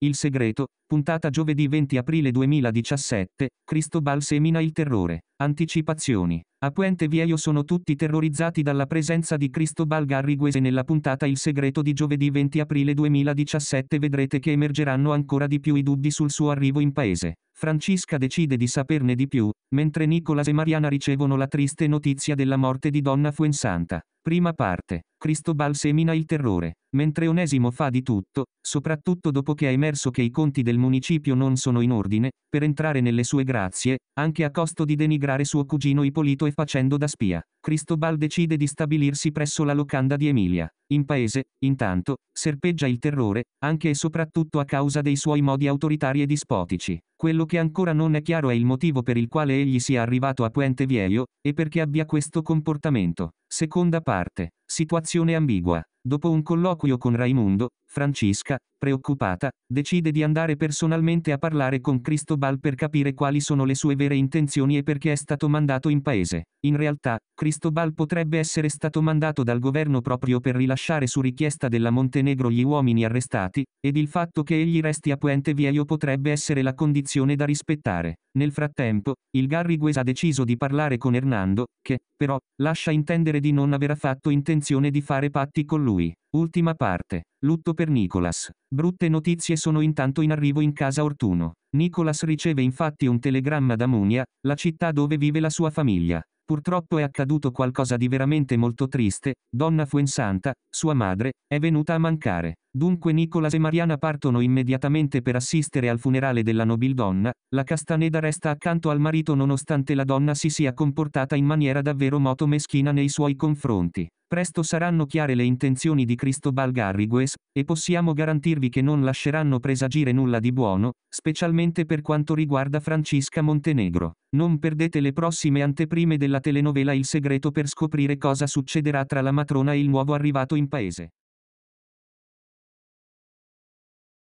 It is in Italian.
Il segreto, puntata giovedì 20 aprile 2017, Cristobal semina il terrore. Anticipazioni. A Puente Viejo sono tutti terrorizzati dalla presenza di Cristobal Garrigues e nella puntata Il segreto di giovedì 20 aprile 2017 vedrete che emergeranno ancora di più i dubbi sul suo arrivo in paese. Francisca decide di saperne di più, mentre Nicolas e Mariana ricevono la triste notizia della morte di Donna Fuensanta. Prima parte. Cristobal semina il terrore, mentre Onesimo fa di tutto, soprattutto dopo che è emerso che i conti del municipio non sono in ordine, per entrare nelle sue grazie, anche a costo di denigrare suo cugino Ippolito e facendo da spia. Cristobal decide di stabilirsi presso la locanda di Emilia. In paese, intanto, serpeggia il terrore, anche e soprattutto a causa dei suoi modi autoritari e dispotici. Quello che ancora non è chiaro è il motivo per il quale egli sia arrivato a Puente Viejo, e perché abbia questo comportamento. Seconda parte. Situazione ambigua. Dopo un colloquio con Raimundo, Francisca, preoccupata, decide di andare personalmente a parlare con Cristobal per capire quali sono le sue vere intenzioni e perché è stato mandato in paese. In realtà, Cristobal potrebbe essere stato mandato dal governo proprio per rilasciare su richiesta della Montenegro gli uomini arrestati, ed il fatto che egli resti a Puente Viejo potrebbe essere la condizione da rispettare. Nel frattempo, il Garrigues ha deciso di parlare con Hernando, che, però, lascia intendere di non aver affatto intenzione di fare patti con lui. Ultima parte. Lutto per Nicolas. Brutte notizie sono intanto in arrivo in casa Ortuno. Nicolas riceve infatti un telegramma da Munia, la città dove vive la sua famiglia. Purtroppo è accaduto qualcosa di veramente molto triste, donna Fuensanta, sua madre, è venuta a mancare. Dunque Nicolas e Mariana partono immediatamente per assistere al funerale della nobildonna, la Castaneda resta accanto al marito nonostante la donna si sia comportata in maniera davvero moto meschina nei suoi confronti. Presto saranno chiare le intenzioni di Cristobal Garrigues, e possiamo garantirvi che non lasceranno presagire nulla di buono, specialmente per quanto riguarda Francisca Montenegro. Non perdete le prossime anteprime della telenovela Il segreto per scoprire cosa succederà tra la matrona e il nuovo arrivato in paese.